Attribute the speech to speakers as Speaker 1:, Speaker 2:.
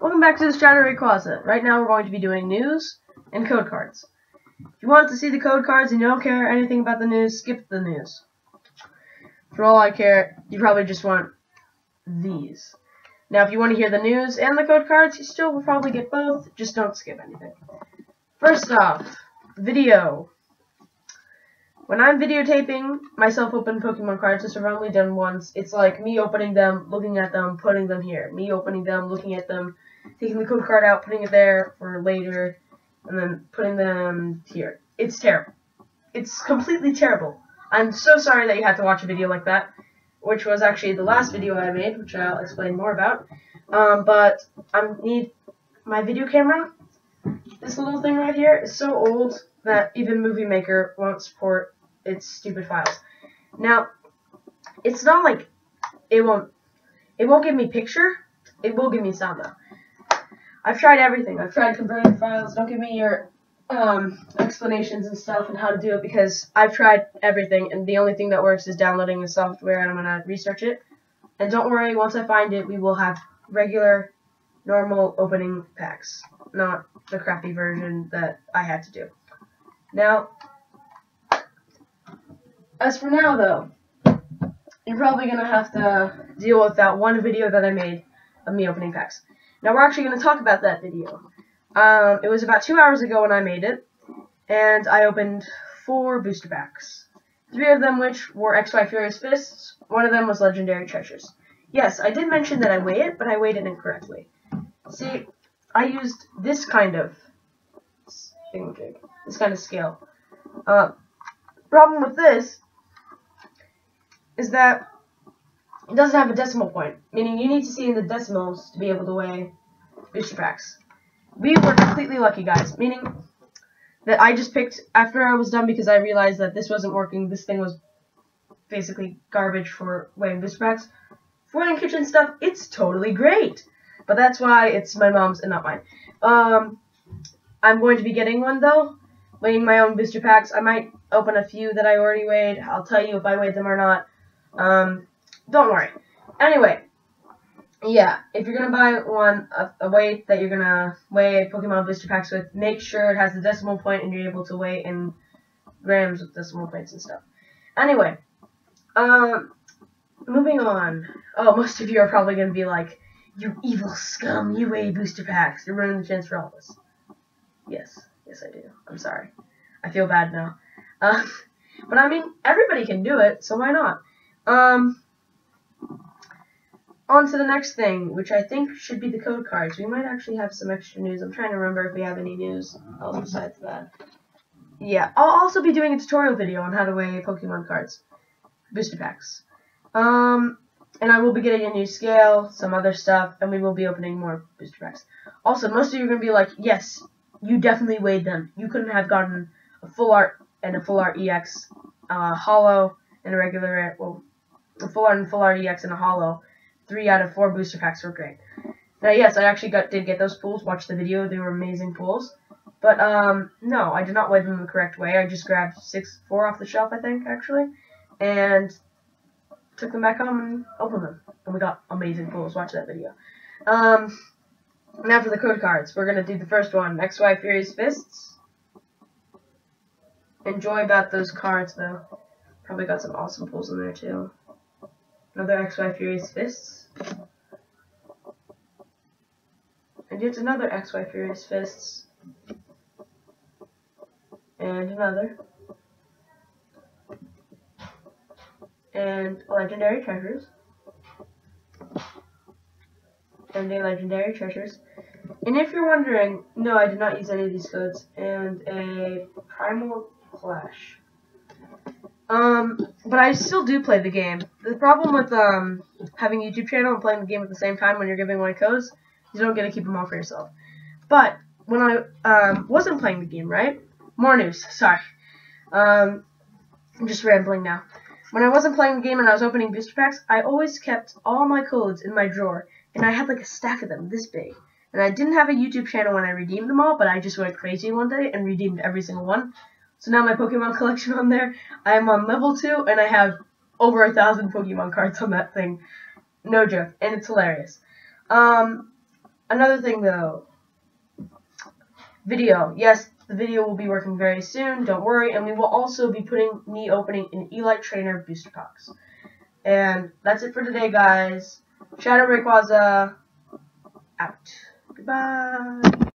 Speaker 1: welcome back to the Strawberry Closet. Right now we're going to be doing news and code cards. If you want to see the code cards and you don't care anything about the news, skip the news. For all I care, you probably just want these. Now if you want to hear the news and the code cards, you still will probably get both, just don't skip anything. First off, video. When I'm videotaping myself open Pokemon cards, which I've only done once, it's like me opening them, looking at them, putting them here. Me opening them, looking at them, taking the code card out, putting it there for later, and then putting them here. It's terrible. It's completely terrible. I'm so sorry that you had to watch a video like that, which was actually the last video I made, which I'll explain more about. Um, but I need my video camera. This little thing right here is so old that even Movie Maker won't support its stupid files. Now, it's not like it won't it won't give me picture. It will give me sound though. I've tried everything. I've tried converting files. Don't give me your um, explanations and stuff and how to do it because I've tried everything and the only thing that works is downloading the software and I'm gonna research it. And don't worry, once I find it, we will have regular, normal opening packs, not the crappy version that I had to do. Now, as for now, though, you're probably going to have to deal with that one video that I made of me opening packs. Now, we're actually going to talk about that video. Um, it was about two hours ago when I made it, and I opened four booster packs. Three of them which were XY Furious Fists, one of them was Legendary Treasures. Yes, I did mention that I weigh it, but I weighed it incorrectly. See, I used this kind of this kind of scale. Uh, problem with this is that it doesn't have a decimal point, meaning you need to see in the decimals to be able to weigh booster packs. We were completely lucky, guys, meaning that I just picked, after I was done because I realized that this wasn't working, this thing was basically garbage for weighing booster packs. For weighing kitchen stuff, it's totally great. But that's why it's my mom's and not mine. Um, I'm going to be getting one, though, weighing my own booster packs. I might open a few that I already weighed. I'll tell you if I weighed them or not. Um, don't worry. Anyway, yeah, if you're gonna buy one, a, a weight that you're gonna weigh Pokemon booster packs with, make sure it has the decimal point and you're able to weigh in grams with decimal points and stuff. Anyway, um, moving on. Oh, most of you are probably gonna be like, "You evil scum! You weigh booster packs. You're ruining the chance for all this." Yes, yes, I do. I'm sorry. I feel bad now. Uh, but I mean, everybody can do it, so why not? Um, on to the next thing, which I think should be the code cards. We might actually have some extra news. I'm trying to remember if we have any news else besides that. Yeah, I'll also be doing a tutorial video on how to weigh Pokemon cards. Booster packs. Um, and I will be getting a new scale, some other stuff, and we will be opening more booster packs. Also, most of you are going to be like, yes, you definitely weighed them. You couldn't have gotten a full art and a full art EX, uh, holo, and a regular, well, a full art and full art EX and a holo. Three out of four booster packs were great. Now, yes, I actually got did get those pulls. Watch the video; they were amazing pulls. But um, no, I did not weigh them the correct way. I just grabbed six, four off the shelf, I think, actually, and took them back home and opened them. And we got amazing pulls. Watch that video. Um, now for the code cards. We're gonna do the first one: XY Furious Fists. Enjoy about those cards, though. Probably got some awesome pulls in there too. Another XY Furious Fists. And yet another XY Furious Fists. And another. And Legendary Treasures. And a Legendary Treasures. And if you're wondering, no, I did not use any of these codes. And a Primal Clash. Um, but I still do play the game. The problem with um having a YouTube channel and playing the game at the same time when you're giving away codes, you don't get to keep them all for yourself. But when I um wasn't playing the game, right? More news. Sorry. Um, I'm just rambling now. When I wasn't playing the game and I was opening booster packs, I always kept all my codes in my drawer, and I had like a stack of them this big. And I didn't have a YouTube channel when I redeemed them all, but I just went crazy one day and redeemed every single one. So now my Pokemon collection on there, I am on level 2, and I have over a thousand Pokemon cards on that thing. No joke, and it's hilarious. Um, another thing though, video. Yes, the video will be working very soon. Don't worry, and we will also be putting me opening an Elite Trainer booster box. And that's it for today, guys. Shadow Rayquaza out. Goodbye.